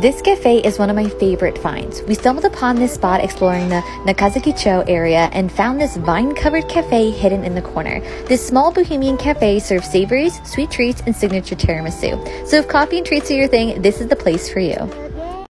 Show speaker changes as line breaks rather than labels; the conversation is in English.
This cafe is one of my favorite finds. We stumbled upon this spot exploring the Nakazakicho area and found this vine-covered cafe hidden in the corner. This small bohemian cafe serves savories, sweet treats, and signature tiramisu. So if coffee and treats are your thing, this is the place for you.